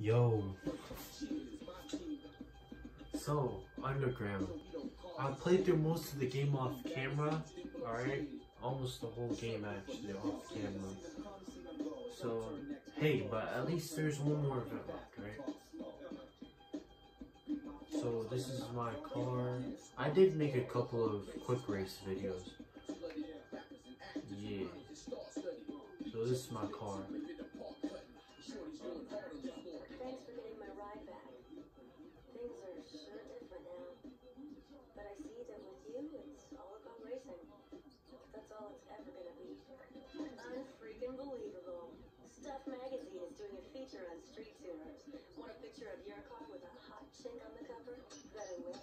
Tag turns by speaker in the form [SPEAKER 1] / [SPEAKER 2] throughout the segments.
[SPEAKER 1] Yo. So, Underground. I played through most of the game off camera, alright? Almost the whole game actually off camera. So, hey, but at least there's one more event left, right? So, this is my car. I did make a couple of quick race videos. Yeah. So, this is my car.
[SPEAKER 2] On street tuners. Want a picture of your car with a hot chick on the cover? Better win.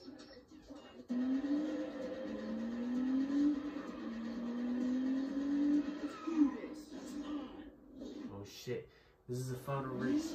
[SPEAKER 1] Oh shit. This is a final race.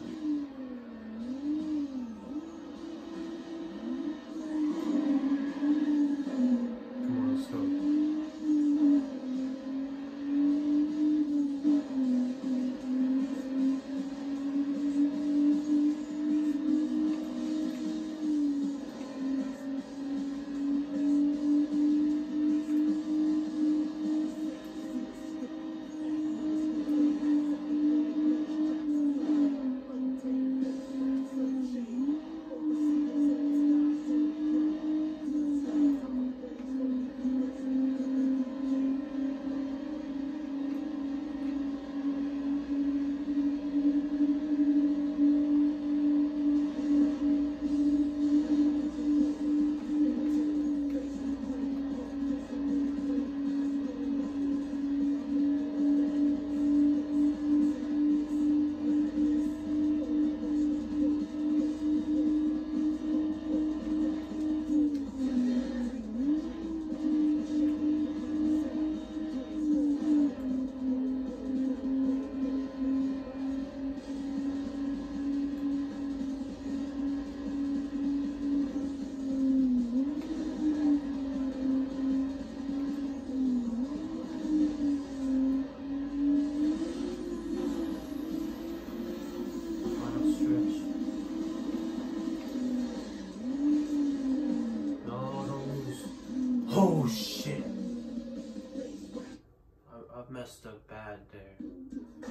[SPEAKER 1] Messed up bad there.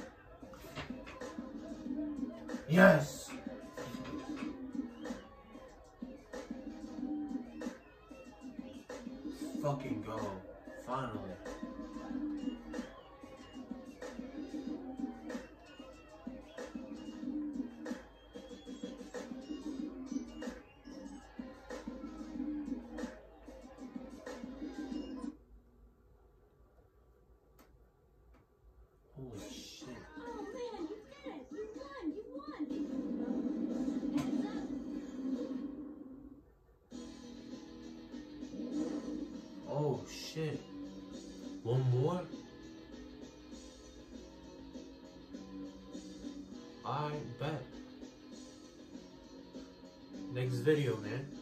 [SPEAKER 1] Yes! Fucking go. Finally. Oh shit. One more? I bet. Next video, man.